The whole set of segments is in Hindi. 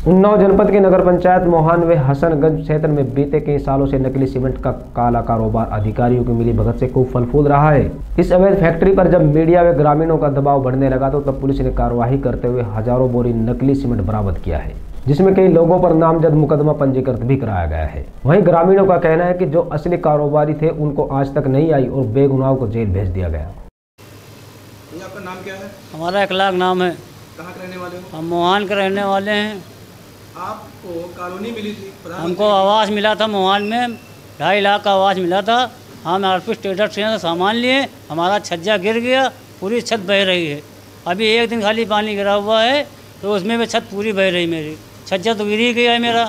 उन्नाव जनपद के नगर पंचायत मोहान व हसनगंज क्षेत्र में बीते कई सालों से नकली सीमेंट का काला कारोबार अधिकारियों की मिली भगत से खूब फल फूल रहा है। इस अवैध फैक्ट्री पर जब मीडिया व ग्रामीणों का दबाव बढ़ने लगा तो तब पुलिस ने कार्रवाई करते हुए हज़ारों बोरी नकली सीमेंट बरामद किया है जिसमें कई लोगों पर नामजद मुकदमा पंजीकृत भी कराया गया है। वहीं ग्रामीणों का कहना है कि जो असली कारोबारी थे उनको आज तक नहीं आई और बेगुनाहों को जेल भेज दिया गया। आपका नाम क्या है? हमारा इकलाक नाम है। कहाँ के रहने वाले हो? हम मोहान के रहने वाले हैं। आपको कॉलोनी मिली थी? हमको आवास मिला था मोहान में ढाई लाख का आवास मिला था। हम आरपी ट्रेडर से सामान लिए हमारा छज्जा गिर गया पूरी छत बह रही है। अभी एक दिन खाली पानी गिरा हुआ है तो उसमें भी छत पूरी बह रही मेरी। छज्जा तो गिर ही गया है मेरा।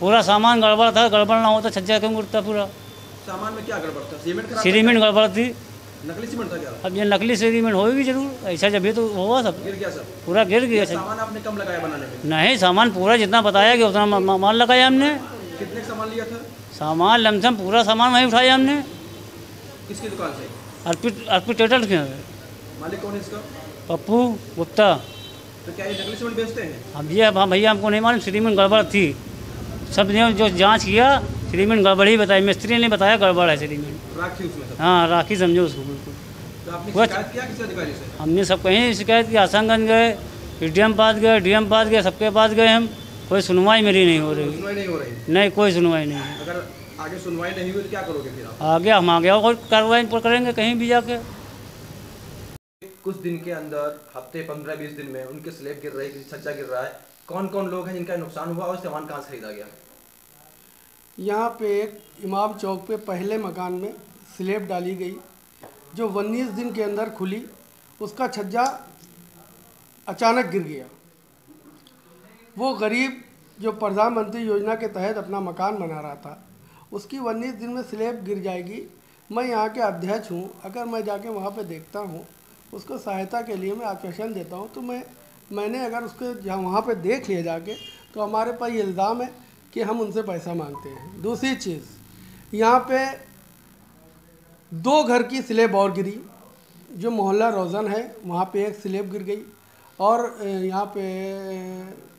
पूरा सामान गड़बड़ था गड़बड़ ना होता छज्जा क्यों गिरता पूरा? सामान में क्या गड़बड़ था? सीमेंट सीरीमेंट गड़बड़ था? नकली सीमेंट था क्या? अब ये नकली सीमेंट होगी ज़रूर। ऐसा जब भी तो होगा सब। गिर गया सब। पूरा गिर गया सामान आपने कम लगाया बनाने में नहीं सामान पूरा जितना बताया गया उतना मा- माल लगाया हमने। कितने सामान लिया था? सामान लमसम पूरा सामान वहीं उठाया हमने। किसकी दुकान से? अर्पित अर्पित टेटर के। मालिक कौन है इसका? पप्पू गुप्ता। तो क्या ये नकली सीमेंट बेचते हैं? अब ये हाँ भैया हमको नहीं मालूम श्रीमन गड़बड़ थी। सबने जो जाँच किया गड़बड़ ही बताई। मिस्त्री ने बताया गड़बड़ है श्रीमन राख उसमें। हाँ राखी समझो उसको। तो आपने शिकायत किया किसी अधिकारी से? हमने सब कहीं शिकायत की आसंगंज गए डीएम पास गए डीएम पास गए सबके पास गए हम। कोई सुनवाई मेरी नहीं हो रही। सुनवाई नहीं हो रही? नहीं कोई सुनवाई नहीं। है अगर आगे सुनवाई नहीं हुई तो क्या करोगे फिर आप? आगे हम आगे और कार्रवाई करेंगे कहीं भी जाके। कुछ दिन के अंदर हफ़्ते पंद्रह बीस दिन में उनके स्लेब गिर रही किसी छज्जा गिर रहा है। कौन कौन लोग हैं जिनका नुकसान हुआ और सामान कहाँ से खरीदा गया? यहाँ पे एक इमाम चौक पे पहले मकान में स्लेब डाली गई। जो उन्नीस दिन के अंदर खुली, उसका छज्जा अचानक गिर गया। वो गरीब जो प्रधानमंत्री योजना के तहत अपना मकान बना रहा था, उसकी उन्नीस दिन में स्लेब गिर जाएगी। मैं यहाँ के अध्यक्ष हूँ। अगर मैं जाके वहाँ पे देखता हूँ, उसको सहायता के लिए मैं आश्वासन देता हूँ तो मैं, मैंने अगर उसके वहाँ पे देख लिया जाके तो हमारे पास ये इल्ज़ाम है कि हम उनसे पैसा मांगते हैं। दूसरी चीज़, यहाँ पे दो घर की स्लेब और गिरी, जो मोहल्ला रोज़न है, वहाँ पे एक स्लेब गिर गई और यहाँ पे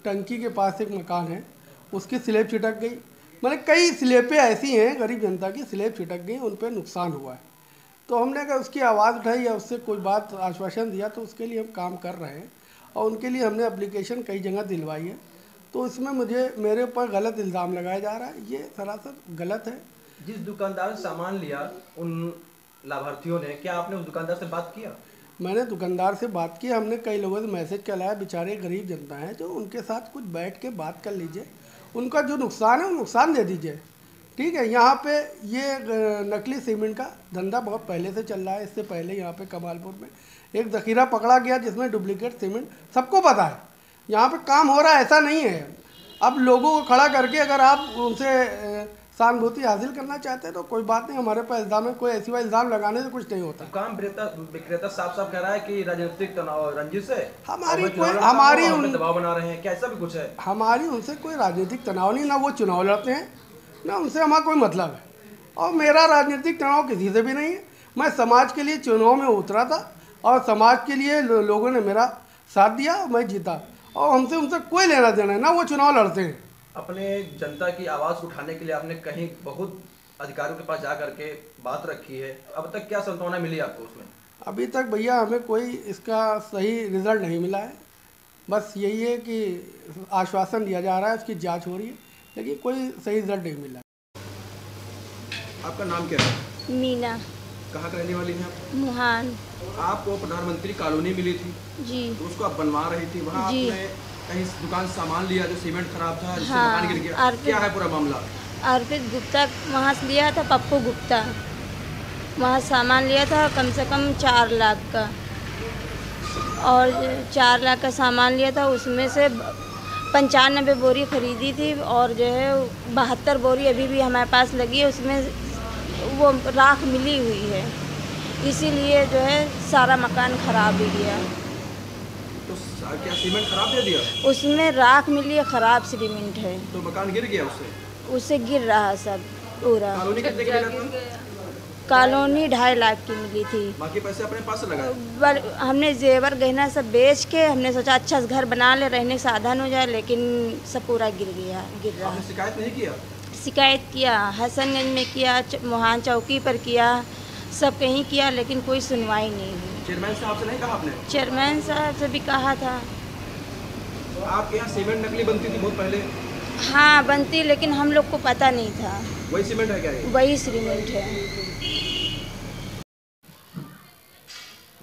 टंकी के पास एक मकान है, उसकी स्लेब छिटक गई। मतलब कई स्लेबें ऐसी हैं, गरीब जनता की स्लेब छिटक गई, उन पर नुकसान हुआ है। तो हमने अगर उसकी आवाज़ उठाई या उससे कोई बात आश्वासन दिया तो उसके लिए हम काम कर रहे हैं और उनके लिए हमने अप्लीकेशन कई जगह दिलवाई है। तो इसमें मुझे, मेरे ऊपर गलत इल्ज़ाम लगाया जा रहा है। ये सरासर गलत है। जिस दुकानदार से सामान लिया, उन लाभार्थियों ने, क्या आपने उस दुकानदार से बात किया? मैंने दुकानदार से बात की, हमने कई लोगों से मैसेज चलाया बेचारे गरीब जनता हैं, जो उनके साथ कुछ बैठ के बात कर लीजिए। उनका जो नुकसान है, वो नुकसान दे दीजिए। ठीक है, यहाँ पे ये नकली सीमेंट का धंधा बहुत पहले से चल रहा है, इससे पहले यहाँ पे कमालपुर में एक जखीरा पकड़ा गया, जिसमें डुप्लीकेट सीमेंट सबको पता है। यहाँ पे काम हो रहा है, ऐसा नहीं है। अब लोगों को खड़ा करके अगर आप उनसे सहानुभूति हासिल करना चाहते हैं तो कोई बात नहीं हमारे पास इल्ज़ाम है कोई ऐसी वाला इल्ज़ाम लगाने से कुछ नहीं होता। दुकान विक्रेता विक्रेता साफ़ साफ़ कह रहा है कि राजनीतिक तनाव रंजिश है। हमारी कोई- हमारी उन- दबाव बना रहे हैं क्या ऐसा भी कुछ है? हमारी उनसे कोई राजनीतिक तनाव नहीं ना वो चुनाव लड़ते हैं ना उनसे हमारा कोई मतलब है। और मेरा राजनीतिक तनाव किसी से भी नहीं है। मैं समाज के लिए चुनाव में उतरा था और समाज के लिए लोगों ने मेरा साथ दिया मैं जीता। और हमसे उनसे कोई लेना देना है ना वो चुनाव लड़ते हैं। अपने जनता की आवाज़ उठाने के लिए आपने कहीं बहुत अधिकारियों के पास जा करके बात रखी है। अब तक क्या संतावना मिली आपको उसमें? अभी तक भैया हमें कोई इसका सही रिज़ल्ट नहीं मिला है। बस यही है कि आश्वासन दिया जा रहा है उसकी जाँच हो रही है लेकिन कोई सही रिज़ल्ट नहीं मिला। आपका नाम क्या है? मीना। कहाँ रहने वाली हैं आप? मुहान। आपको प्रधानमंत्री कॉलोनी मिली थी? जी। तो उसको आप बनवा रही थी वहाँ आपने कहीं दुकान सामान लिया जो सीमेंट खराब था जिससे हाँ, गिर गया। क्या है पूरा मामला? अर्पित गुप्ता वहाँ से लिया था पप्पू गुप्ता। वहाँ सामान लिया था कम से कम चार लाख का। और चार लाख का सामान लिया था उसमें से पंचानबे बोरी खरीदी थी और जो है बहत्तर बोरी अभी भी हमारे पास लगी है उसमें वो राख मिली हुई है। इसीलिए जो है सारा मकान खराब ही गया। तो क्या सीमेंट खराब दे दिया? उसमें राख मिली है ख़राब सीमेंट है। तो मकान गिर गया उससे? उससे गिर रहा सब पूरा। कॉलोनी ढाई लाख की मिली थी। बाकी पैसे अपने पास लगाए? हमने जेवर गहना सब बेच के हमने सोचा अच्छा से घर बना ले रहने के साधन हो जाए लेकिन सब पूरा गिर गया गिर रहा। शिकायत नहीं किया? शिकायत किया हसनगंज में किया मोहान चौकी पर किया सब कहीं किया लेकिन कोई सुनवाई नहीं हुई। चेयरमैन साहब से नहीं कहा आपने? चेयरमैन साहब से भी कहा था। आपके यहाँ सीमेंट नकली बनती थी बहुत पहले? हाँ बनती लेकिन हम लोग को पता नहीं था। वही सीमेंट है क्या ये? वही सीमेंट है।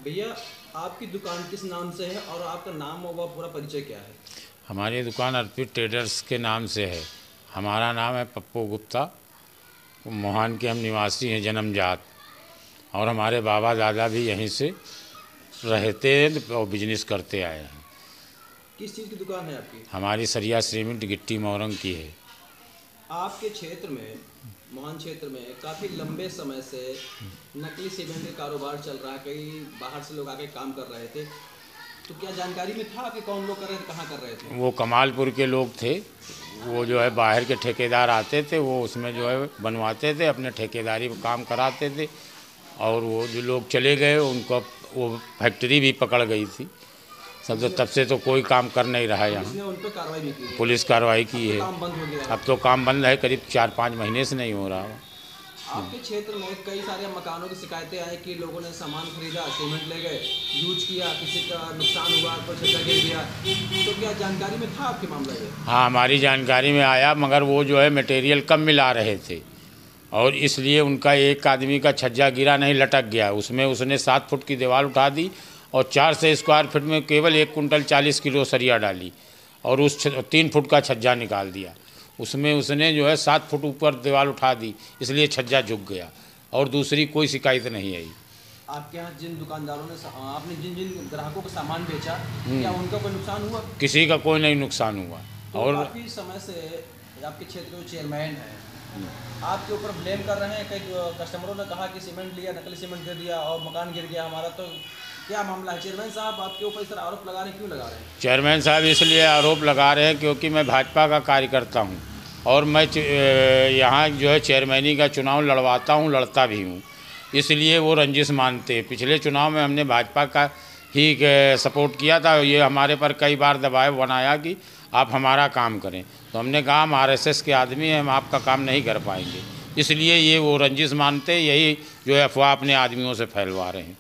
भैया आपकी दुकान किस नाम से है और आपका नाम और पूरा परिचय क्या है? हमारी दुकान अर्पित ट्रेडर्स के नाम से है। हमारा नाम है पप्पू गुप्ता। मोहान के हम निवासी हैं जन्मजात। और हमारे बाबा दादा भी यहीं से रहते और बिज़नेस करते आए हैं। किस चीज़ की दुकान है आपकी? हमारी सरिया सीमेंट गिट्टी मोरंग की है। आपके क्षेत्र में मोहन क्षेत्र में काफ़ी लंबे समय से नकली सीमेंट का कारोबार चल रहा है कई बाहर से लोग आके काम कर रहे थे। तो क्या जानकारी में था कि कौन लोग कर रहे थे कहाँ कर रहे थे? वो कमालपुर के लोग थे। वो जो है बाहर के ठेकेदार आते थे वो उसमें जो है बनवाते थे अपने ठेकेदारी काम कराते थे। और वो जो लोग चले गए उनको वो फैक्ट्री भी पकड़ गई थी। सब तो तब से तो कोई काम कर नहीं रहा यहाँ। है। पुलिस कार्रवाई की है। बंद हो अब तो काम बंद है करीब चार पाँच महीने से नहीं हो रहा है। आपके क्षेत्र में कई सारे मकानों की शिकायतें आई कि लोगों ने सामान खरीदा सीमेंट ले गए यूज़ किया किसी का नुकसान हुआ छज्जा गिर गया। तो क्या जानकारी में था आपके मामला ये हाँ हमारी जानकारी में आया मगर वो जो है मटेरियल कम मिला रहे थे। और इसलिए उनका एक आदमी का छज्जा गिरा नहीं लटक गया। उसमें उसने सात फुट की दीवार उठा दी और चार सौ स्क्वायर फीट में केवल एक कुंटल चालीस किलो सरिया डाली और उस तीन फुट का छज्जा निकाल दिया। उसमें उसने जो है सात फुट ऊपर दीवार उठा दी इसलिए छज्जा झुक गया और दूसरी कोई शिकायत नहीं आई। आपके यहाँ जिन दुकानदारों ने आपने जिन जिन ग्राहकों को सामान बेचा क्या उनका कोई नुकसान हुआ? किसी का कोई नहीं नुकसान हुआ। तो और समय से आपके क्षेत्र के चेयरमैन है। आपके ऊपर ब्लेम कर रहे हैं, कई कस्टमरों ने कहा कि सीमेंट लिया, नकली सीमेंट दे दिया और मकान गिर गया हमारा तो क्या मामला है? चेयरमैन साहब, आपके ऊपर इस तरह आरोप लगा रहे क्यों लगा रहे हैं? चेयरमैन साहब, इसलिए आरोप लगा रहे हैं क्योंकि मैं भाजपा का कार्यकर्ता हूँ और मैं यहाँ जो है चेयरमैनी का चुनाव लड़वाता हूँ, लड़ता भी हूँ। इसलिए वो रंजिश मानते हैं। पिछले चुनाव में हमने भाजपा का ही सपोर्ट किया था ये हमारे पर कई बार दबाव बनाया कि आप हमारा काम करें। तो हमने कहा हम आरएसएस के आदमी हैं हम आपका काम नहीं कर पाएँगे। इसलिए ये वो रंजिश मानते यही जो है अफवाह अपने आदमियों से फैलवा रहे हैं।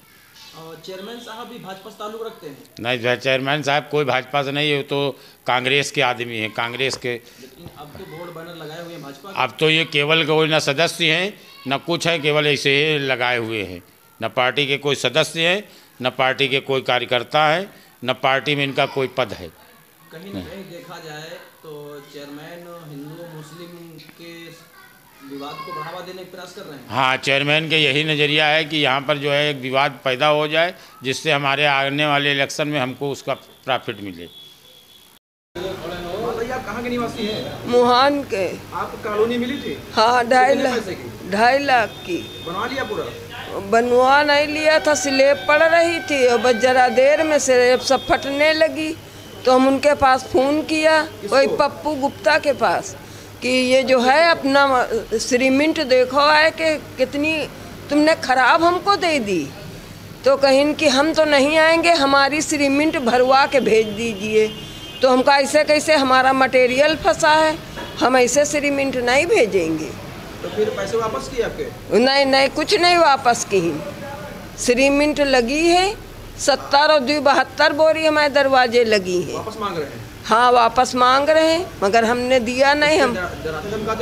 चेयरमैन साहब भी भाजपा से ताल्लुक रखते हैं? नहीं भाई चेयरमैन साहब कोई भाजपा से नहीं है तो कांग्रेस के आदमी हैं कांग्रेस के। लेकिन अब तो बोर्ड बैनर लगाए हुए हैं भाजपा अब तो ये केवल कोई ना सदस्य हैं न कुछ है केवल ऐसे लगाए हुए हैं। न पार्टी के कोई सदस्य हैं न पार्टी के कोई कार्यकर्ता है न पार्टी में इनका कोई पद है। कहीं न कहीं देखा जाए तो चेयरमैन हिंदू मुस्लिम के विवाद को बढ़ावा देने का प्रयास कर रहे हैं। हाँ चेयरमैन का यही नज़रिया है कि यहाँ पर जो है एक विवाद पैदा हो जाए जिससे हमारे आने वाले इलेक्शन में हमको उसका प्रॉफिट मिले। कहाँ के निवासी हैं? मुहान के। आपको कॉलोनी मिली थी? हाँ ढाई लाख ढाई लाख की। बनवा लिया पूरा? बनवा नहीं लिया था स्लेब पड़ रही थी। और बस जरा देर में स्लेब सब फटने लगी। तो हम उनके पास फ़ोन किया वही पप्पू गुप्ता के पास कि ये जो है अपना सीमेंट देखो है कि कितनी तुमने खराब हमको दे दी। तो कहीं कि हम तो नहीं आएँगे हमारी सीमेंट भरवा के भेज दीजिए। तो हम कैसे कैसे हमारा मटेरियल फंसा है? हम ऐसे सीमेंट नहीं भेजेंगे। तो फिर पैसे वापस किए आपके नहीं नहीं कुछ नहीं वापस की। सीमेंट लगी है सत्तर और दो बहत्तर बोरी हमारे दरवाजे लगी है। वापस मांग रहे हैं? हाँ वापस मांग रहे हैं मगर हमने दिया नहीं हम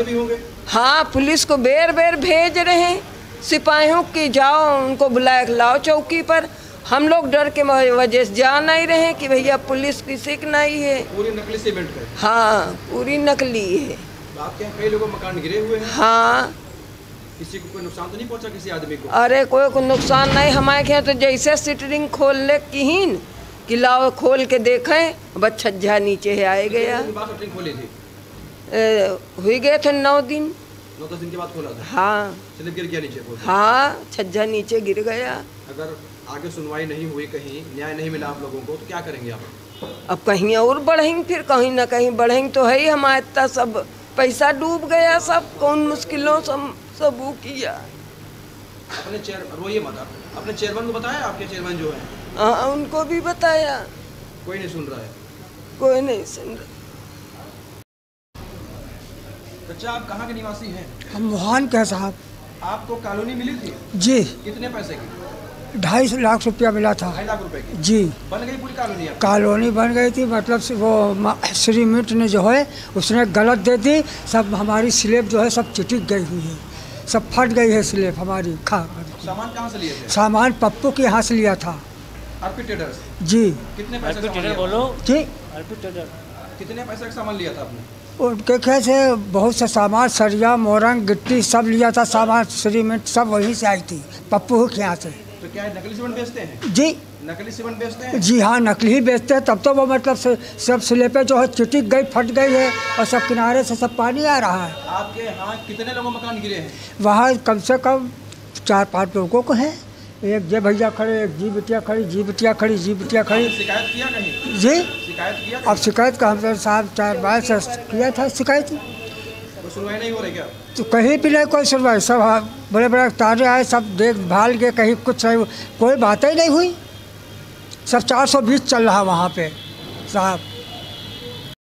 भी होंगे। हाँ पुलिस को बेर बेर भेज रहे हैं। सिपाहियों की जाओ उनको बुलाए लाओ चौकी पर। हम लोग डर के वजह से जा नहीं रहे कि भैया पुलिस की की नहीं है। पूरी नकली सीमेंट है। हाँ पूरी नकली है। तो आपके यहाँ कई लोगों मकान गिरे हुए हैं? हाँ। किसी को कोई नुकसान तो नहीं पहुँचा किसी आदमी को? अरे कोई को नुकसान नहीं हमारे यहाँ तो जैसे सिटरिंग खोल ले किहीन कि लाओ खोल के देखें बस छज्जा नीचे है आए गया। खोली थी? हुई गए थे नौ दिन। नौ दस दिन के बाद खोला था? हाँ। स्लिप गिर गया नीचे हाँ छज्जा नीचे गिर गया। अगर आगे सुनवाई नहीं हुई कहीं न्याय नहीं मिला आप लोगों को तो क्या करेंगे आप? अब कहीं और बढ़ेंगे फिर कहीं ना कहीं बढ़ेंगे तो है ही हमारे इतना सब पैसा डूब गया सब कौन मुश्किलों से हम सब वो किया। अपने चेयर रोइए मत आप। अपने चेयरमैन को बताया आपके चेयरमैन जो है। हाँ उनको भी बताया। कोई नहीं सुन रहा है। कोई नहीं सुन रहा। बच्चा आप कहाँ के निवासी हैं? हम मोहन के साहब। आपको कॉलोनी मिली थी? जी। कितने पैसे की? ढाई लाख रुपया मिला था। जी। बन गई पूरी कॉलोनी कॉलोनी बन गई थी मतलब वो मा- श्रीमिट ने जो है उसने गलत दे दी। सब हमारी स्लेब जो है सब चिटिक गई हुई है। सब फट गई है स्लेब हमारी खा सामान कहाँ से लिए थे? सामान पप्पू के यहाँ से लिया था। जी। कितने पैसे बोलो। जी? कितने पैसे का सामान लिया था आपने? उनके ख्याल से बहुत सा सामान सरिया मोरंग गिट्टी सब लिया था सामान सीमेंट सब वहीं से आई थी पप्पू के यहाँ से। तो क्या है नकली सीमेंट बेचते हैं? जी। नकली सीमेंट बेचते हैं? जी हाँ नकली ही बेचते हैं। तब तो वो मतलब से सब स्लेपे जो है चिटिक गई फट गई है और सब किनारे से सब पानी आ रहा है। आपके यहाँ कितने लोगों मकान गिरे हैं? वहाँ कम से कम चार पाँच लोगों को है। एक जे भैया खड़े एक जी बिटिया खड़ी जी बिटिया खड़ी जी बिटिया खड़ी। शिकायत किया कहीं? जी। शिकायत किया अब शिकायत का हमने साहब चार बार से किया था शिकायत। कोई सुनवाई नहीं हो रही क्या? तो कहीं भी नहीं कोई सुनवाई सब हाँ, बड़े बड़े तारे आए सब देखभाल के कहीं कुछ नहीं कोई बातें नहीं हुई। सब चार सौ बीस चल रहा वहाँ पे साहब।